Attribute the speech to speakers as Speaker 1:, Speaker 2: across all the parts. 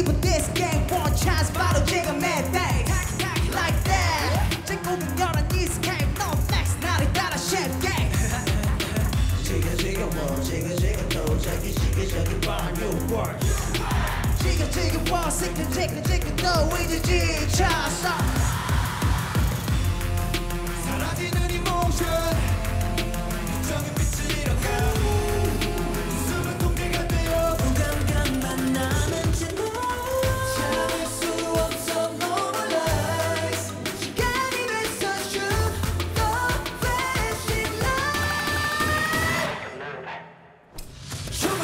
Speaker 1: ready for this game one chance 바로 지금의 day like that 제공은 열한 this game no flex 나를 따라 shit game
Speaker 2: 지금 지금 뭐 지금 지금 또 저기 시기 저기 brand new world
Speaker 1: 지금 지금 뭐 지금 지금 지금 너 이제 지쳤어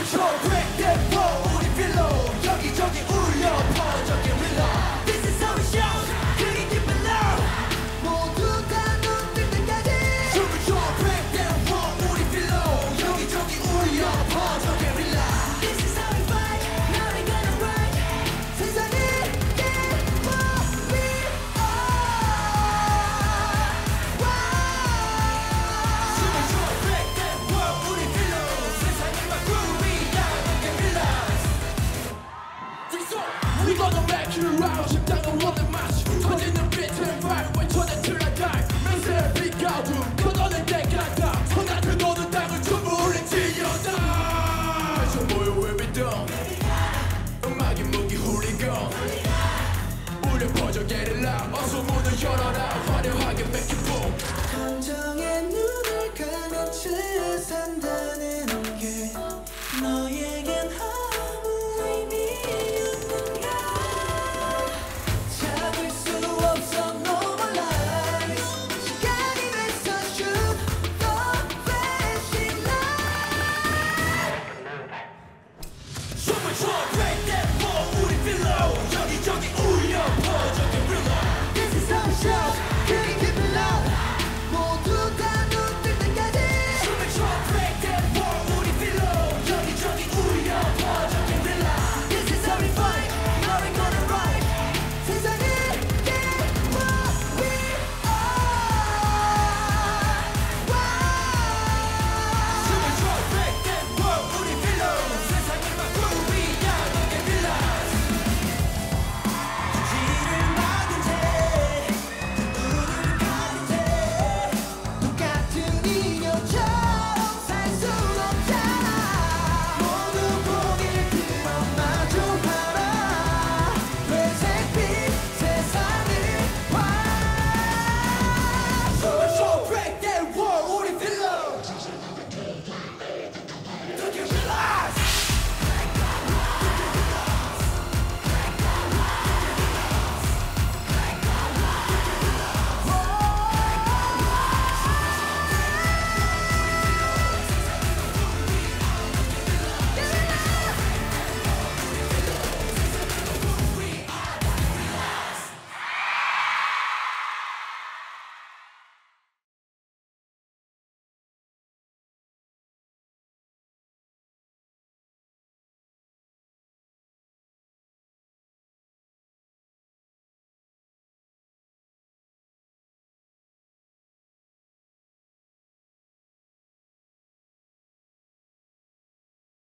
Speaker 2: 撤退 울려 퍼져 get 어서 문을 열어라. 화려하게 make it boom
Speaker 3: 감정에 눈을 감은 채 산다는 게 너에겐